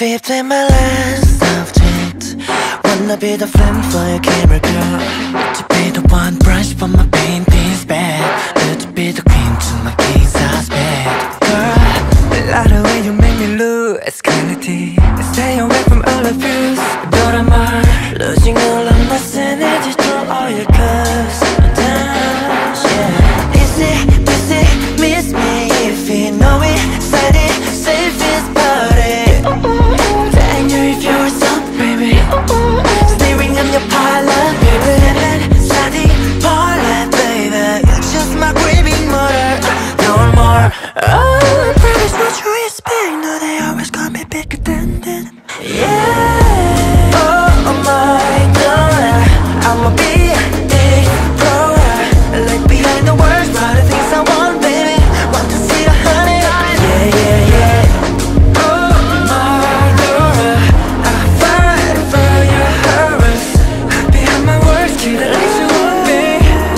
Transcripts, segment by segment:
fifth in my last subject Wanna be the flame for your camera girl. To be the one brush for my painting's bag To be the queen to my king size bed Girl, I love the way you make me lose. Clarity Stay away from all of you. But I'm Oh, oh my god. I won't be a prover like behind the words how to think someone baby. Want to see a honey. Yeah yeah yeah. Oh my Dora I fight for your purpose Be on my words Keep the likes you won't be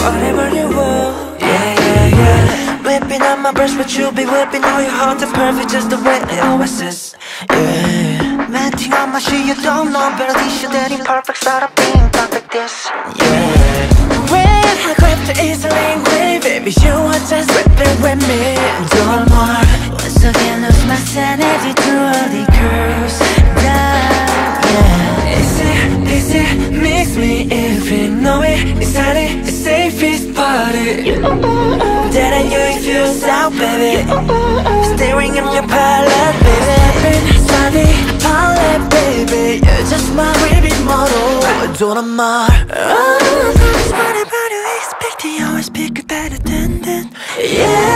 whatever you will Yeah yeah yeah. Whipping on my breast But you'll be whipping all your heart. And perfect Just the way it always is Yeah. Matting on my shit you don't know But this you're dating perfect Start of being perfect this. Yeah. When I grab the easily way Baby you are just ripping with me. Don't more Once again lose my sanity to all the curves. Down Yeah Easy, easy Makes me if you know it? It's how it's safest party That I knew if you out, baby. Staring in your palette, Don't mind Oh, that's what you expecting Always pick a better than that Yeah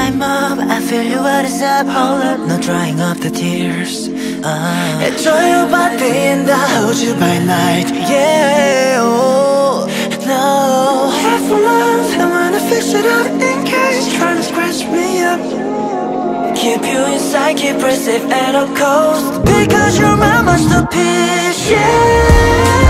Dry up, I feel you, what is up? Hold up, no drying up the tears. Uh, Enjoy your body and I'll hold you by night. Yeah, oh, no. Half a month, I wanna fix it up In case. You trying to scratch me up. Keep you inside, keep it safe at all costs. Because you're my masterpiece, yeah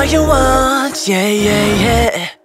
me you want, yeah, yeah, yeah